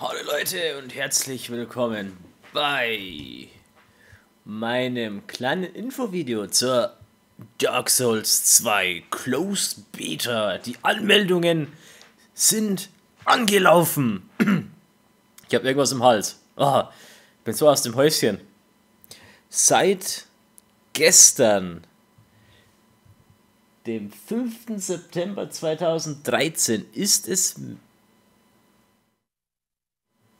Hallo Leute und herzlich willkommen bei meinem kleinen Infovideo zur Dark Souls 2 Closed Beta. Die Anmeldungen sind angelaufen. Ich habe irgendwas im Hals. Oh, bin so aus dem Häuschen. Seit gestern, dem 5. September 2013, ist es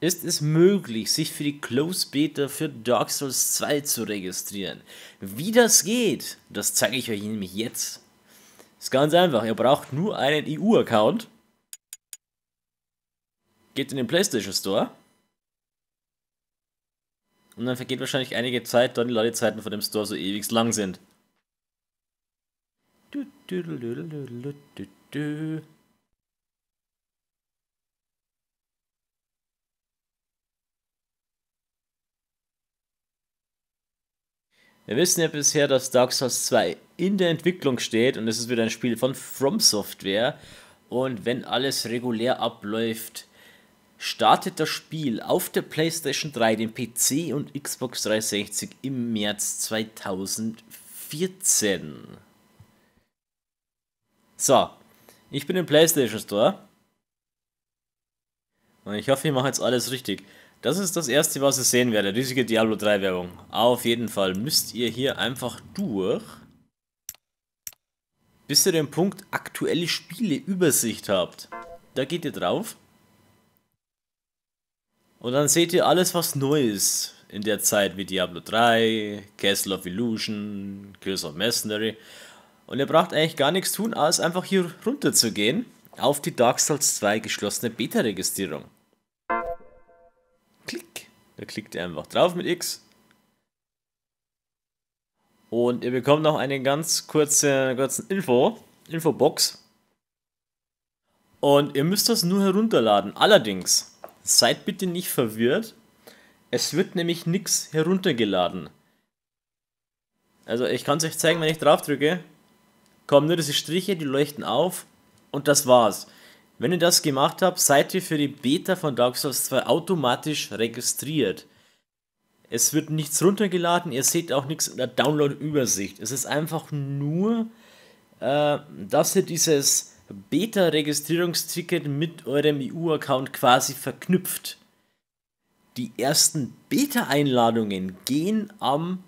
ist es möglich, sich für die Close Beta für Dark Souls 2 zu registrieren. Wie das geht, das zeige ich euch nämlich jetzt. Ist ganz einfach, ihr braucht nur einen EU-Account. Geht in den PlayStation Store. Und dann vergeht wahrscheinlich einige Zeit, da die Ladezeiten von dem Store so ewig lang sind. Du, du, du, Wir wissen ja bisher, dass Dark Souls 2 in der Entwicklung steht und es ist wieder ein Spiel von From Software. Und wenn alles regulär abläuft, startet das Spiel auf der PlayStation 3, dem PC und Xbox 360 im März 2014. So, ich bin im PlayStation Store. Und ich hoffe, ich mache jetzt alles richtig. Das ist das erste, was ihr sehen werdet. Riesige Diablo 3 Werbung. Auf jeden Fall müsst ihr hier einfach durch, bis ihr den Punkt aktuelle Spiele Übersicht habt. Da geht ihr drauf. Und dann seht ihr alles, was neu ist in der Zeit, wie Diablo 3, Castle of Illusion, Curse of Mercenary. Und ihr braucht eigentlich gar nichts tun, als einfach hier runter zu gehen auf die Dark Souls 2 geschlossene Beta-Registrierung. Da klickt ihr einfach drauf mit X. Und ihr bekommt noch eine ganz kurze kurzen Info, Infobox. Und ihr müsst das nur herunterladen. Allerdings, seid bitte nicht verwirrt. Es wird nämlich nichts heruntergeladen. Also ich kann es euch zeigen, wenn ich drauf drücke. Kommen nur diese Striche, die leuchten auf und das war's. Wenn ihr das gemacht habt, seid ihr für die Beta von Dark Souls 2 automatisch registriert. Es wird nichts runtergeladen, ihr seht auch nichts in der Download-Übersicht. Es ist einfach nur, äh, dass ihr dieses Beta-Registrierungsticket mit eurem EU-Account quasi verknüpft. Die ersten Beta-Einladungen gehen am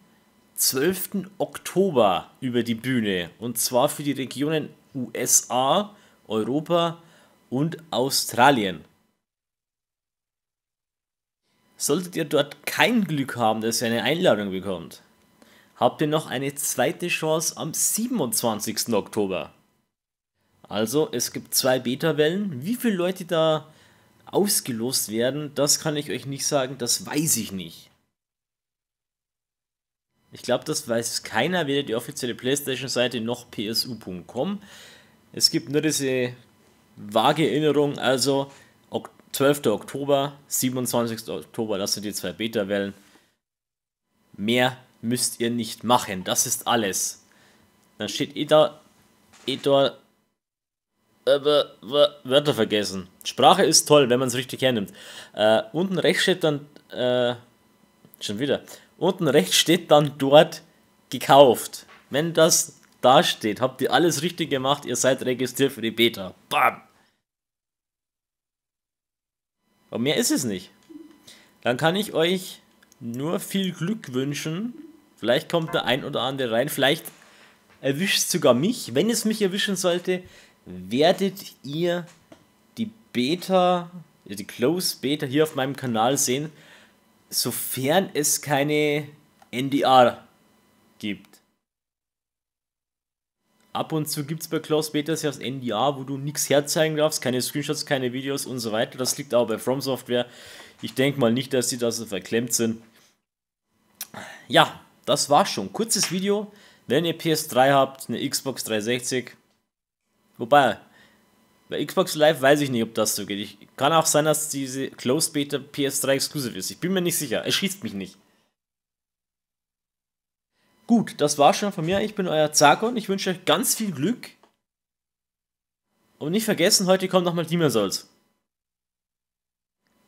12. Oktober über die Bühne. Und zwar für die Regionen USA, Europa, und Australien. Solltet ihr dort kein Glück haben, dass ihr eine Einladung bekommt, habt ihr noch eine zweite Chance am 27. Oktober. Also, es gibt zwei Beta-Wellen. Wie viele Leute da ausgelost werden, das kann ich euch nicht sagen, das weiß ich nicht. Ich glaube, das weiß keiner, weder die offizielle PlayStation-Seite noch psu.com. Es gibt nur diese vage Erinnerung, also 12. Oktober, 27. Oktober, das sind die zwei Beta-Wellen. Mehr müsst ihr nicht machen, das ist alles. Dann steht eh da, eh da, äh, Wörter vergessen. Sprache ist toll, wenn man es richtig hernimmt. Äh, unten rechts steht dann, äh, schon wieder, unten rechts steht dann dort gekauft. Wenn das da steht, habt ihr alles richtig gemacht, ihr seid registriert für die Beta. Bam! Aber mehr ist es nicht. Dann kann ich euch nur viel Glück wünschen. Vielleicht kommt der ein oder andere rein. Vielleicht erwischt sogar mich. Wenn es mich erwischen sollte, werdet ihr die Beta, die Close Beta hier auf meinem Kanal sehen, sofern es keine NDR gibt. Ab und zu gibt es bei Close Betas ja das NDA, wo du nichts herzeigen darfst, keine Screenshots, keine Videos und so weiter. Das liegt auch bei From Software. Ich denke mal nicht, dass sie da so verklemmt sind. Ja, das war's schon. Kurzes Video. Wenn ihr PS3 habt, eine Xbox 360. Wobei, bei Xbox Live weiß ich nicht, ob das so geht. Ich, kann auch sein, dass diese Close Beta PS3 exklusiv ist. Ich bin mir nicht sicher. Es schießt mich nicht. Gut, das war schon von mir. Ich bin euer Zakon. Ich wünsche euch ganz viel Glück. Und nicht vergessen, heute kommt nochmal Demon Souls.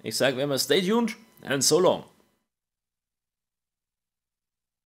Ich sage immer, stay tuned and so long.